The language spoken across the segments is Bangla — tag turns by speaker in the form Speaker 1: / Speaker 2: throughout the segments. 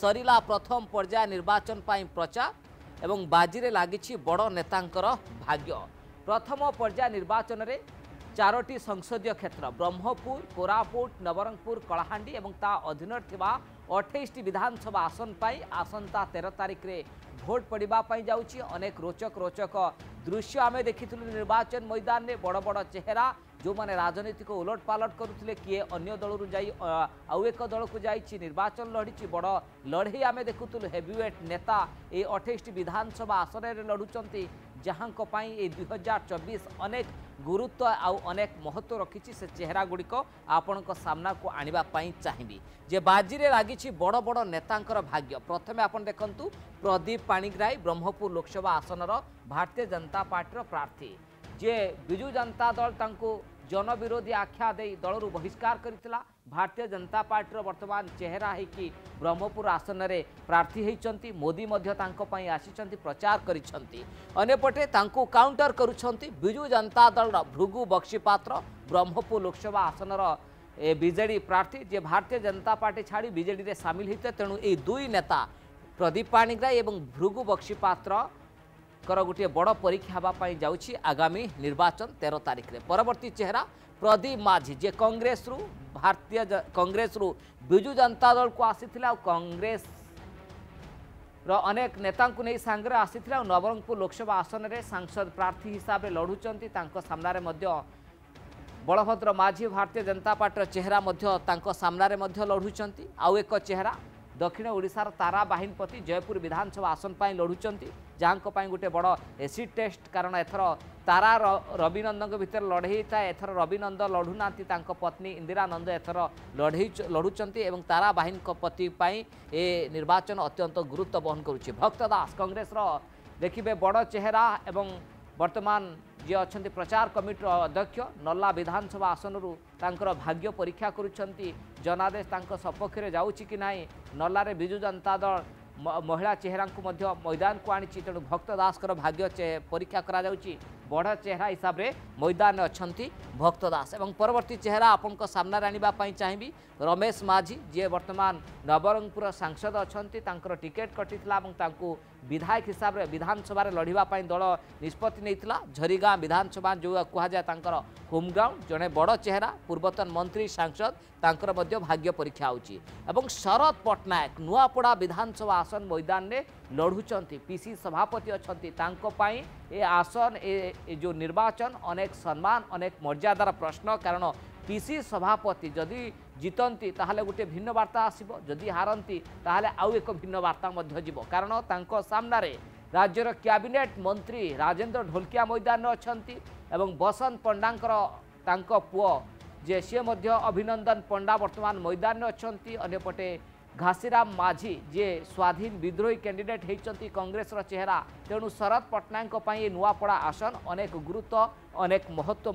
Speaker 1: ସରିଲା ପ୍ରଥମ ପର୍ଯ୍ୟାୟ ନିର୍ବାଚନ ପାଇଁ ପ୍ରଚାର ଏବଂ ବାଜିରେ ଲାଗିଛି ବଡ଼ ନେତାଙ୍କର ଭାଗ୍ୟ ପ୍ରଥମ ପର୍ଯ୍ୟାୟ ନିର୍ବାଚନରେ ଚାରୋଟି ସଂସଦୀୟ କ୍ଷେତ୍ର ବ୍ରହ୍ମପୁର କୋରାପୁଟ ନବରଙ୍ଗପୁର କଳାହାଣ୍ଡି ଏବଂ ତା ଅଧୀନରେ ଥିବା ଅଠେଇଶଟି ବିଧାନସଭା ଆସନ ପାଇଁ ଆସନ୍ତା ତେର ତାରିଖରେ ଭୋଟ ପଡ଼ିବା ପାଇଁ ଯାଉଛି ଅନେକ ରୋଚକ ରୋଚକ ଦୃଶ୍ୟ ଆମେ ଦେଖିଥିଲୁ ନିର୍ବାଚନ ମଇଦାନରେ ବଡ଼ ବଡ଼ ଚେହେରା ଯେଉଁମାନେ ରାଜନୀତିକୁ ଓଲଟପାଲଟ କରୁଥିଲେ କିଏ ଅନ୍ୟ ଦଳରୁ ଯାଇ ଆଉ ଏକ ଦଳକୁ ଯାଇଛି ନିର୍ବାଚନ ଲଢ଼ିଛି ବଡ଼ ଲଢ଼େଇ ଆମେ ଦେଖୁଥିଲୁ ହେଭିୱେଟ୍ ନେତା ଏଇ ଅଠେଇଶଟି ବିଧାନସଭା ଆସନରେ ଲଢ଼ୁଛନ୍ତି ଯାହାଙ୍କ ପାଇଁ ଏ ଦୁଇ ହଜାର ଚବିଶ ଅନେକ ଗୁରୁତ୍ୱ ଆଉ ଅନେକ ମହତ୍ତ୍ୱ ରଖିଛି ସେ ଚେହେରା ଗୁଡ଼ିକ ଆପଣଙ୍କ ସାମ୍ନାକୁ ଆଣିବା ପାଇଁ ଚାହିଁବି ଯେ ବାଜିରେ ଲାଗିଛି ବଡ଼ ବଡ଼ ନେତାଙ୍କର ଭାଗ୍ୟ ପ୍ରଥମେ ଆପଣ ଦେଖନ୍ତୁ ପ୍ରଦୀପ ପାଣିଗ୍ରାହୀ ବ୍ରହ୍ମପୁର ଲୋକସଭା ଆସନର ଭାରତୀୟ ଜନତା ପାର୍ଟିର ପ୍ରାର୍ଥୀ ଯେ ବିଜୁ ଜନତା ଦଳ ତାଙ୍କୁ ଜନବିରୋଧୀ ଆଖ୍ୟା ଦେଇ ଦଳରୁ ବହିଷ୍କାର କରିଥିଲା ଭାରତୀୟ ଜନତା ପାର୍ଟିର ବର୍ତ୍ତମାନ ଚେହେରା ହେଇକି ବ୍ରହ୍ମପୁର ଆସନରେ ପ୍ରାର୍ଥୀ ହୋଇଛନ୍ତି ମୋଦି ମଧ୍ୟ ତାଙ୍କ ପାଇଁ ଆସିଛନ୍ତି ପ୍ରଚାର କରିଛନ୍ତି ଅନ୍ୟପଟେ ତାଙ୍କୁ କାଉଣ୍ଟର କରୁଛନ୍ତି ବିଜୁ ଜନତା ଦଳର ଭୃଗୁ ବକ୍ସିପାତ୍ର ବ୍ରହ୍ମପୁର ଲୋକସଭା ଆସନର ବିଜେଡ଼ି ପ୍ରାର୍ଥୀ ଯିଏ ଭାରତୀୟ ଜନତା ପାର୍ଟି ଛାଡ଼ି ବିଜେଡ଼ିରେ ସାମିଲ ହୋଇଥିଲେ ତେଣୁ ଏହି ଦୁଇ ନେତା ପ୍ରଦୀପ ପାଣିଗ୍ରାହୀ ଏବଂ ଭୃଗୁ ବକ୍ସିପାତ୍ର गोटे बड़ परीक्षा हाँवाई जाऊँगी आगामी निर्वाचन तेरह तारिख में परवर्त चेहरा प्रदीप माझी जे कांग्रेस रु भारतीय कंग्रेस रु विजु जनता दल को आसी कांग्रेस अनेक नेता नहीं सांगे आसी नवरंगपुर लोकसभा आसन में सांसद प्रार्थी हिसाब से लड़ुंट बलभद्र माझी भारतीय जनता पार्टी चेहरा सामने लड़ुंट आउ एक चेहरा দক্ষিণ ওড়শার তারা বাহিনপতি জয়পুর বিধানসভা আসন পাই লড়ুচার যা গোটে বড় এসিড টেস্ট কারণ এথর তারা রবিনন্দ ভিতরে লড়াই থাকে এথর রবিনন্দ লড়ু না পত্নী ইন্দিরা নন্দ এথর লড়াই লড়ুচার এবং তারা বাহিনপতি এ নির্বাচন অত্যন্ত গুরুত্ব বহন করুছে ভক্ত দাস কংগ্রেসর দেখবে বড় চেহেরা এবং বর্তমান ଯିଏ ଅଛନ୍ତି ପ୍ରଚାର କମିଟିର ଅଧ୍ୟକ୍ଷ ନର୍ଲା ବିଧାନସଭା ଆସନରୁ ତାଙ୍କର ଭାଗ୍ୟ ପରୀକ୍ଷା କରୁଛନ୍ତି ଜନାଦେଶ ତାଙ୍କ ସପକ୍ଷରେ ଯାଉଛି କି ନାହିଁ ନର୍ଲାରେ ବିଜୁ ଜନତା ଦଳ ମହିଳା ଚେହେରାଙ୍କୁ ମଧ୍ୟ ମଇଦାନକୁ ଆଣିଛି ତେଣୁ ଭକ୍ତ ଦାସଙ୍କର ଭାଗ୍ୟ ପରୀକ୍ଷା କରାଯାଉଛି ବଡ଼ ଚେହେରା ହିସାବରେ ମଇଦାନରେ ଅଛନ୍ତି ଭକ୍ତ ଦାସ ଏବଂ ପରବର୍ତ୍ତୀ ଚେହେରା ଆପଣଙ୍କ ସାମ୍ନାରେ ଆଣିବା ପାଇଁ ଚାହିଁବି ରମେଶ ମାଝୀ ଯିଏ ବର୍ତ୍ତମାନ ନବରଙ୍ଗପୁର ସାଂସଦ ଅଛନ୍ତି ତାଙ୍କର ଟିକେଟ୍ କଟିଥିଲା ଏବଂ ତାଙ୍କୁ বিধায়ক হিসাবে বিধানসভার লড়া দল নিষ্পতি নিয়েছিল ঝরিগাঁ বিধানসভা যে কুহযায় তাঁর হোমগ্রাউন্ড জনে বড় চেহারা পূর্বতন মন্ত্রী সাংসদ তাঁর মধ্য ভাগ্য পরীক্ষা হচ্ছে এবং শরদ পট্টনাক নূয়াপড়া বিধানসভা আসন ময়দানে লড়ুচার পিসি সভাপতি অনেকপাই এ আসন এ যে নির্বাচন অনেক সম্মান অনেক মর্যাদার প্রশ্ন কারণ पीसी सभापति वार्ता जितति तिन्न बार्ता आसि आउ एको भिन्न बारता कारण सामना रे राज्य कैबिनेट मंत्री राजेन्द्र ढोलकिया मैदान अनि बसन्त पण्डाको तु अभिनंदन पंडा वर्तमान मैदान अन्य पटे ঘাসিরাম মাঝি যে স্বাধীন বিদ্রোহী ক্যাডিডেট হয়েছেন কংগ্রেসর চেহারা তেণু শরদ পট্টনাক নূয়াপড়া আসন অনেক গুরুত্ব অনেক মহত্ব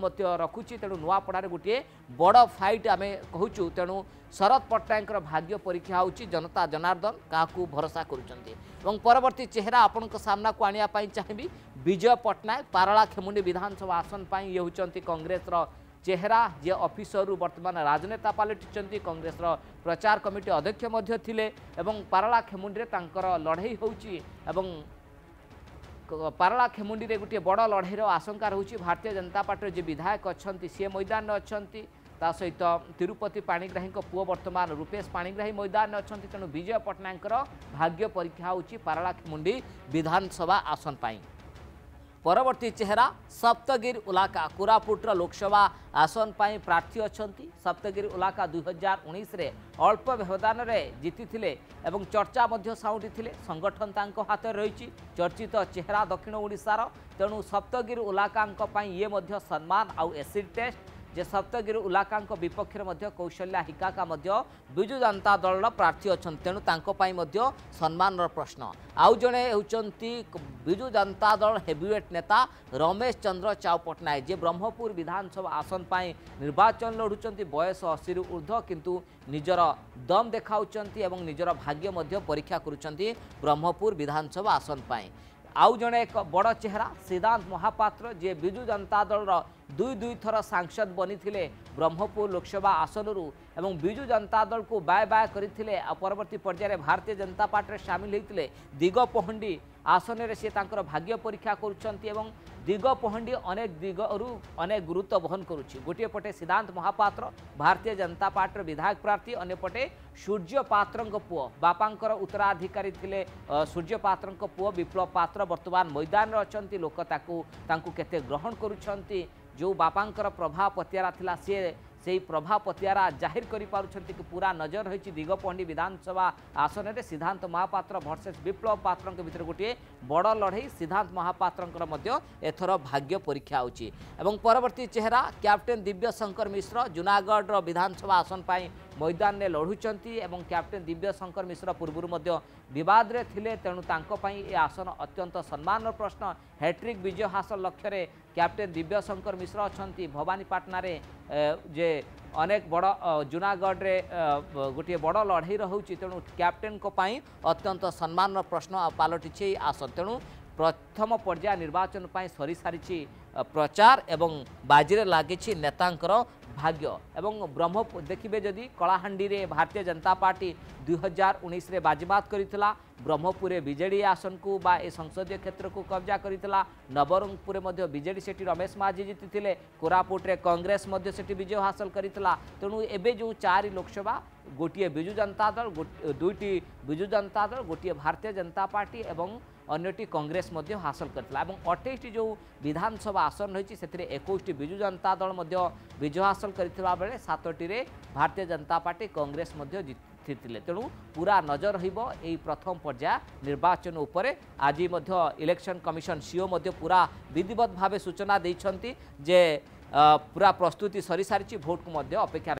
Speaker 1: রখুছি তেণু নূয়াপড়ার গোটিয়ে বড় ফাইট আমি কুচু তেণু শরদ পট্টনাকর ভাগ্য পরীক্ষা হচ্ছে জনতা জনার্দন কাহু ভরসা করছেন এবং পরবর্তী চেহারা আপনার সামনাকু আনবা চাহিবি বিজয় পট্টনাক পারলা খেমুন্ডি বিধানসভা আসন পাই ইয়ে হচ্ছেন কংগ্রেসর চেহারা যে অফিসরু বর্তমান রাজনেতা পালটিଛନ୍ତି কংগ্রেসর প্রচার কমিটি অধ্যক্ষ মধ্য থিলে এবং পারলা খেমুন্ডিরে তাঁকর লড়াই হচ্ছে এবং পারলা খেমুন্ডিরে গোটিয়ে বড় লড়াইর আশঙ্কা রয়েছে ভারতীয় জনতা পার্টির যে বিধায়ক অনেক সি ময়দানে অনেক ତା ସହିତ ତିରୁପତି ପାଣିଗ୍ରାହୀଙ୍କ ପୁଅ ବର୍ତ୍ତମାନ ରୂପେଶ ପାଣିଗ୍ରାହୀ ମଇଦାନରେ ଅଛନ୍ତି ତେଣୁ ବିଜୟ ପଟ୍ଟନାୟକଙ୍କର ଭାଗ୍ୟ ପରୀକ୍ଷା ହେଉଛି ପାରଳାଖେମୁଣ୍ଡି ବିଧାନସଭା ଆସନ ପାଇଁ পরবর্তী চেহারা সপ্তগির উলাকা কোরাপুটর লোকসভা আসন পাই প্রার্থী অনেক সপ্তগির উলাকা দুই হাজার উনিশে অল্প ব্যবধানে জিতিলে এবং চর্চা মধ্য সাউটি সংগঠন তাঙ্ক হাতে রয়েছে চর্চিত চেহারা দক্ষিণ ওড়শার তেণু সপ্তগির উলাকা ইয়ে মধ্য সম্মান আউ এসিড টেস্ট जे सप्तगिरि उल्लाका विपक्ष कौशल्या हिका मध्यजु जनता दल र प्रार्थी अन् तर प्रश्न आउ आउँदै विजु जनता दल हेवीवेट नेता रमेश चंद्र चाउ पट्टनायक जि ब्रह्मपुर विधानसभा आसन आसनपै निर्वाचन लडुन्छ बयस असीहरू ऊर्ध्ध्व कि निजर दम देखाउँछ निजर भाग्युन ब्रह्मपुर विधानसभा आसन आसनप आउ जे एक बड चेहरा सिद्धांत महापात्र जि विजु जनता दल দুই দুই থর সাংসদ বনিলে ব্রহ্মপুর লোকসভা আসনর এবং বিজু জনতা দলকে বায় বায় করে পরবর্তী পর্যায়ে ভারতীয় জনতা পার্টির সামিল হয়েছে দিগপহণ্ডি আসনের সে তাঁর ভাগ্য পরীক্ষা করছেন এবং দিগপহণ্ডি অনেক দিগরু অনেক গুরুত্ব বহন করুছি গোটিয়ে পটে সিদ্ধান্ত মহাপাত্র ভারতীয় জনতা পার্টির বিধায়ক প্রার্থী অন্যপটে সূর্য পাত্রঙ্ পুয় বাপাঙ্কর উত্তরাধিকারী লে সূর্য পাত্রঙ্ পুয় বিপ্লব পাত্র বর্তমান ময়দানের অনেক লোক তাকে তাঁকু কেতে গ্রহণ করুচ্ছেন ଯେଉଁ ବାପାଙ୍କର ପ୍ରଭା ପତିଆରା ଥିଲା ସିଏ ସେଇ ପ୍ରଭା ପତିଆରା ଜାହିର କରିପାରୁଛନ୍ତି କି ପୁରା ନଜର ହୋଇଛି ଦିଗପହଣ୍ଡି ବିଧାନସଭା ଆସନରେ ସିଦ୍ଧାନ୍ତ ମହାପାତ୍ର ଭର୍ସେସ୍ ବିପ୍ଳବ ପାତ୍ରଙ୍କ ଭିତରେ ଗୋଟିଏ ବଡ଼ ଲଢ଼େଇ ସିଦ୍ଧାନ୍ତ ମହାପାତ୍ରଙ୍କର ମଧ୍ୟ ଏଥର ଭାଗ୍ୟ ପରୀକ୍ଷା ହେଉଛି ଏବଂ ପରବର୍ତ୍ତୀ ଚେହେରା କ୍ୟାପ୍ଟେନ୍ ଦିବ୍ୟଶଙ୍କର ମିଶ୍ର ଜୁନାଗଡ଼ର ବିଧାନସଭା ଆସନ ପାଇଁ ময়দানে লড়ুচার এবং ক্যাপ্টেন দিব্যশঙ্কর মিশ্র পূর্বর বিবাদে লে তেণু তাঁপাই এ আসন অত্যন্ত সম্মানর প্রশ্ন হ্যাট্রিক বিজয় হাসল লক্ষ্যে ক্যাপ্টেন দিব্যশঙ্কর মিশ্র অনেক ভবানীপাটনার যে অনেক বড় জুনাগড়ে গোটিয়ে বড় লড়াই রয়েছে তেণু ক্যাপ্টেনপাই অত্যন্ত সম্মানর প্রশ্ন পালটিছে এই আসন তেণু প্রথম পর্যায় নির্বাচন পাই সরি সারিছি প্রচার এবং বাজিরে লাগিছি নেতাঙ্কর ଭାଗ୍ୟ ଏବଂ ବ୍ରହ୍ମ ଦେଖିବେ ଯଦି କଳାହାଣ୍ଡିରେ ଭାରତୀୟ ଜନତା ପାର୍ଟି ଦୁଇ ହଜାର ଉଣେଇଶରେ ବାଜିବାଦ କରିଥିଲା ବ୍ରହ୍ମପୁରରେ ବିଜେଡ଼ି ଆସନକୁ ବା ଏ ସଂସଦୀୟ କ୍ଷେତ୍ରକୁ କବ୍ଜା କରିଥିଲା ନବରଙ୍ଗପୁରରେ ମଧ୍ୟ ବିଜେଡ଼ି ସେଠି ରମେଶ ମାଝୀ ଜିତିଥିଲେ କୋରାପୁଟରେ କଂଗ୍ରେସ ମଧ୍ୟ ସେଠି ବିଜୟ ହାସଲ କରିଥିଲା ତେଣୁ ଏବେ ଯେଉଁ ଚାରି ଲୋକସଭା ଗୋଟିଏ ବିଜୁ ଜନତା ଦଳ ଦୁଇଟି ବିଜୁ ଜନତା ଦଳ ଗୋଟିଏ ଭାରତୀୟ ଜନତା ପାର୍ଟି ଏବଂ अंटी कंग्रेस हासिल करता अठाईट जो विधानसभा आसन रही एक विजु जनता दल विजय हासिल करतोटी भारतीय जनता पार्टी कंग्रेस जीति तेणु पूरा नजर रही प्रथम पर्याय निर्वाचन उपर आज इलेक्शन कमिशन सीओ पूरा विधिवत भाव सूचना देखते जे पूरा प्रस्तुति सरी सारी भोट को